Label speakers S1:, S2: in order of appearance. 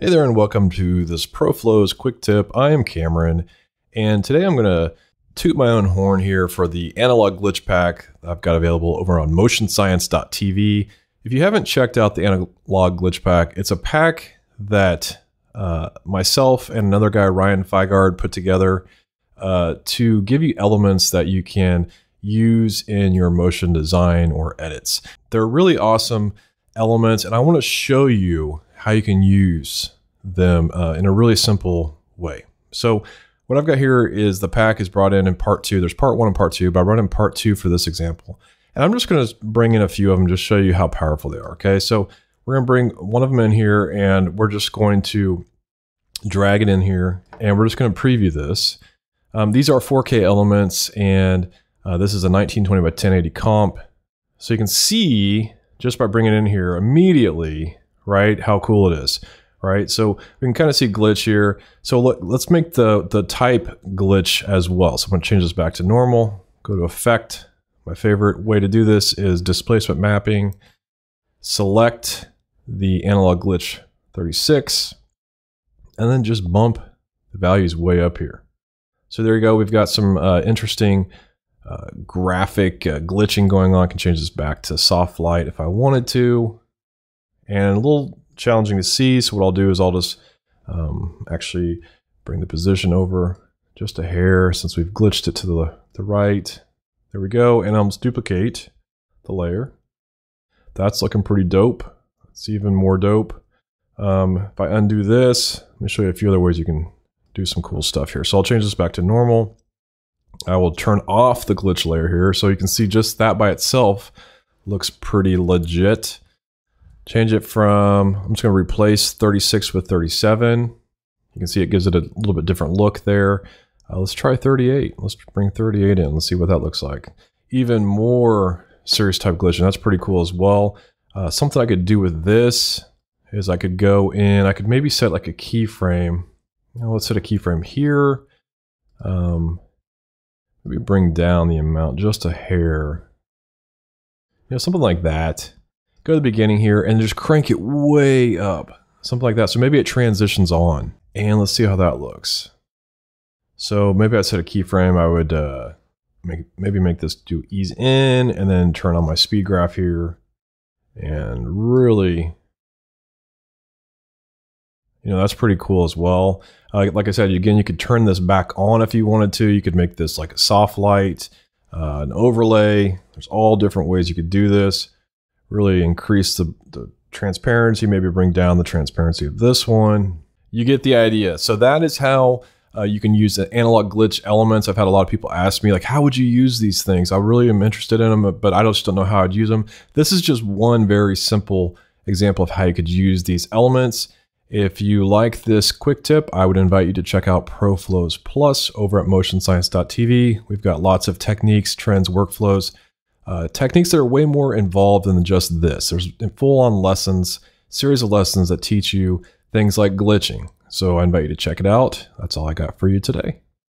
S1: Hey there, and welcome to this ProFlows quick tip. I am Cameron, and today I'm going to toot my own horn here for the analog glitch pack I've got available over on motionscience.tv. If you haven't checked out the analog glitch pack, it's a pack that uh, myself and another guy, Ryan Feigard, put together uh, to give you elements that you can use in your motion design or edits. They're really awesome elements, and I want to show you how you can use them uh, in a really simple way. So what I've got here is the pack is brought in in part two. There's part one and part two, but I brought in part two for this example. And I'm just going to bring in a few of them, just show you how powerful they are. Okay, so we're going to bring one of them in here and we're just going to drag it in here and we're just going to preview this. Um, these are 4K elements and uh, this is a 1920 by 1080 comp. So you can see just by bringing it in here immediately right? How cool it is, right? So we can kind of see glitch here. So look, let's make the, the type glitch as well. So I'm gonna change this back to normal, go to effect. My favorite way to do this is displacement mapping, select the analog glitch 36, and then just bump the values way up here. So there you go. We've got some uh, interesting uh, graphic uh, glitching going on. I can change this back to soft light if I wanted to and a little challenging to see. So what I'll do is I'll just um, actually bring the position over just a hair since we've glitched it to the, the right. There we go. And I'll just duplicate the layer. That's looking pretty dope. It's even more dope. Um, if I undo this, let me show you a few other ways you can do some cool stuff here. So I'll change this back to normal. I will turn off the glitch layer here so you can see just that by itself looks pretty legit. Change it from, I'm just going to replace 36 with 37. You can see it gives it a little bit different look there. Uh, let's try 38. Let's bring 38 in. Let's see what that looks like. Even more serious type glitching. That's pretty cool as well. Uh, something I could do with this is I could go in, I could maybe set like a keyframe. Now let's set a keyframe here. Um, maybe bring down the amount just a hair. You know, something like that go to the beginning here and just crank it way up, something like that. So maybe it transitions on and let's see how that looks. So maybe I set a keyframe, I would uh, make, maybe make this do ease in and then turn on my speed graph here and really, you know, that's pretty cool as well. Uh, like I said, again, you could turn this back on if you wanted to. You could make this like a soft light, uh, an overlay. There's all different ways you could do this really increase the, the transparency, maybe bring down the transparency of this one. You get the idea. So that is how uh, you can use the analog glitch elements. I've had a lot of people ask me, like, how would you use these things? I really am interested in them, but I just don't know how I'd use them. This is just one very simple example of how you could use these elements. If you like this quick tip, I would invite you to check out ProFlows Plus over at motionscience.tv. We've got lots of techniques, trends, workflows uh, techniques that are way more involved than just this. There's full on lessons, series of lessons that teach you things like glitching. So I invite you to check it out. That's all I got for you today.